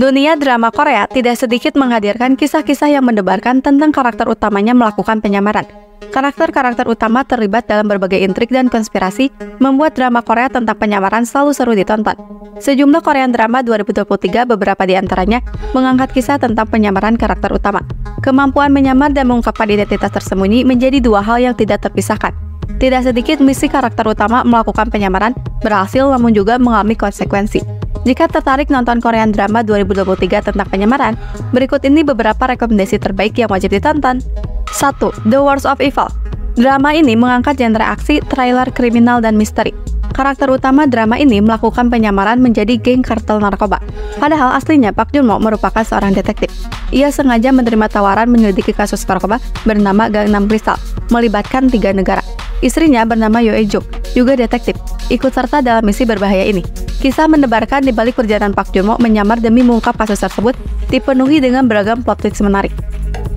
Dunia drama Korea tidak sedikit menghadirkan kisah-kisah yang mendebarkan tentang karakter utamanya melakukan penyamaran. Karakter-karakter utama terlibat dalam berbagai intrik dan konspirasi, membuat drama Korea tentang penyamaran selalu seru ditonton. Sejumlah Korean drama 2023 beberapa di antaranya mengangkat kisah tentang penyamaran karakter utama. Kemampuan menyamar dan mengungkapkan identitas tersembunyi menjadi dua hal yang tidak terpisahkan. Tidak sedikit misi karakter utama melakukan penyamaran berhasil namun juga mengalami konsekuensi. Jika tertarik nonton Korean drama 2023 tentang penyamaran, berikut ini beberapa rekomendasi terbaik yang wajib ditonton. 1. The Wars of Evil Drama ini mengangkat genre aksi, trailer kriminal, dan misteri. Karakter utama drama ini melakukan penyamaran menjadi geng kartel narkoba. Padahal aslinya Pak Junmo merupakan seorang detektif. Ia sengaja menerima tawaran menyelidiki kasus narkoba bernama Gangnam Crystal, melibatkan tiga negara. Istrinya bernama Yo Ejuk, juga detektif, ikut serta dalam misi berbahaya ini. Kisah mendebarkan di balik perjalanan Pak Junmo menyamar demi mengungkap kasus tersebut dipenuhi dengan beragam plot twist menarik.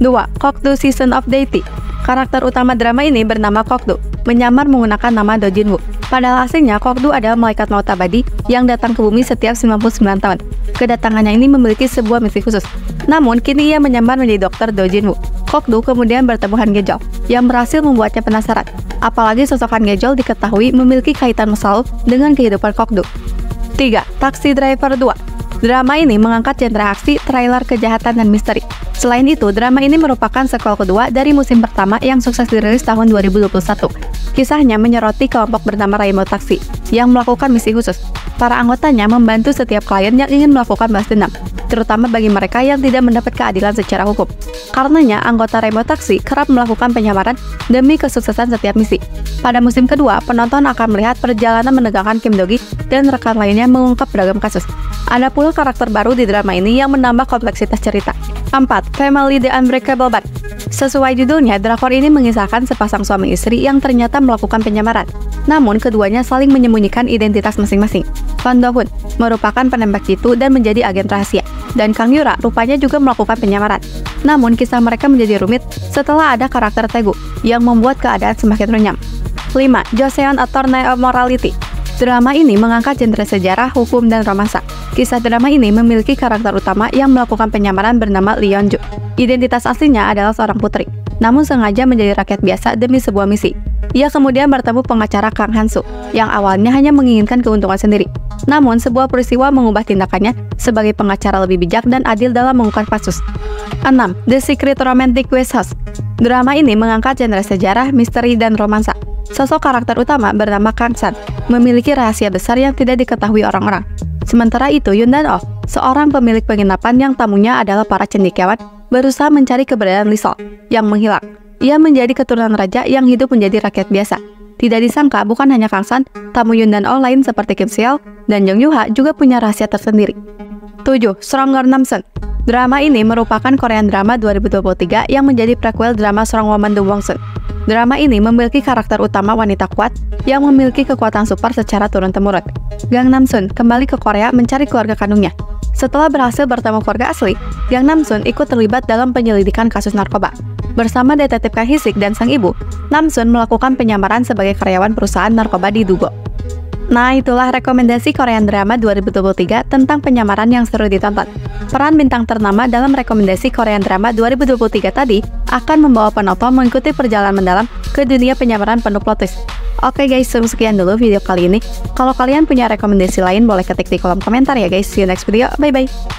2. Kokdu Season of Deity Karakter utama drama ini bernama Kokdu, menyamar menggunakan nama Do Jinwoo. Padahal aslinya Kokdu adalah malaikat maut abadi yang datang ke bumi setiap 99 tahun. Kedatangannya ini memiliki sebuah misi khusus. Namun, kini ia menyamar menjadi dokter Do Jinwoo. Kokdu kemudian bertemu Han Gejol, yang berhasil membuatnya penasaran. Apalagi sosok Han Gejol diketahui memiliki kaitan masa lalu dengan kehidupan Kokdu. 3. Taxi Driver 2 Drama ini mengangkat genre aksi, trailer kejahatan, dan misteri. Selain itu, drama ini merupakan sequel kedua dari musim pertama yang sukses dirilis tahun 2021. Kisahnya menyoroti kelompok bernama Rainbow Taxi yang melakukan misi khusus. Para anggotanya membantu setiap klien yang ingin melakukan balas dendam, terutama bagi mereka yang tidak mendapat keadilan secara hukum. Karenanya, anggota Rainbow Taxi kerap melakukan penyamaran demi kesuksesan setiap misi. Pada musim kedua, penonton akan melihat perjalanan menegangkan Kim Dogi dan rekan lainnya mengungkap beragam kasus. Ada pula karakter baru di drama ini yang menambah kompleksitas cerita. 4. Family The Unbreakable Bond Sesuai judulnya, drakor ini mengisahkan sepasang suami istri yang ternyata melakukan penyamaran. Namun, keduanya saling menyembunyikan identitas masing-masing. Fan Do Hoon merupakan penembak jitu dan menjadi agen rahasia, dan Kang Yura rupanya juga melakukan penyamaran. Namun, kisah mereka menjadi rumit setelah ada karakter Tegu yang membuat keadaan semakin runyam. 5. Joseon Attorney of Morality Drama ini mengangkat genre sejarah, hukum, dan romansa. Kisah drama ini memiliki karakter utama yang melakukan penyamaran bernama Lee Yeon Identitas aslinya adalah seorang putri, namun sengaja menjadi rakyat biasa demi sebuah misi. Ia kemudian bertemu pengacara Kang Hansu, yang awalnya hanya menginginkan keuntungan sendiri. Namun, sebuah peristiwa mengubah tindakannya sebagai pengacara lebih bijak dan adil dalam mengungkap kasus. 6. The Secret Romantic West House Drama ini mengangkat genre sejarah, misteri, dan romansa. Sosok karakter utama bernama Kang San memiliki rahasia besar yang tidak diketahui orang-orang. Sementara itu, Yun Dan Oh, seorang pemilik penginapan yang tamunya adalah para cendekiawan, berusaha mencari keberadaan Lisol yang menghilang. Ia menjadi keturunan raja yang hidup menjadi rakyat biasa. Tidak disangka bukan hanya Kang San, tamu Yun Dan lain seperti Kim Seol dan Jung Yoo Ha juga punya rahasia tersendiri. 7. Stronger Namsen Drama ini merupakan Korean drama 2023 yang menjadi prequel drama Strong Woman The Wongsun. Drama ini memiliki karakter utama wanita kuat yang memiliki kekuatan super secara turun-temurun. Gang Namsun kembali ke Korea mencari keluarga kandungnya. Setelah berhasil bertemu keluarga asli, Gang Namsun ikut terlibat dalam penyelidikan kasus narkoba. Bersama detektif Kang dan sang ibu, Namsun melakukan penyamaran sebagai karyawan perusahaan narkoba di Dugo. Nah, itulah rekomendasi Korean drama 2023 tentang penyamaran yang seru ditonton. Peran bintang ternama dalam rekomendasi Korean drama 2023 tadi akan membawa penonton mengikuti perjalanan mendalam ke dunia penyamaran penuh plot twist. Oke guys, sekian dulu video kali ini. Kalau kalian punya rekomendasi lain, boleh ketik di kolom komentar ya guys. See you next video. Bye-bye.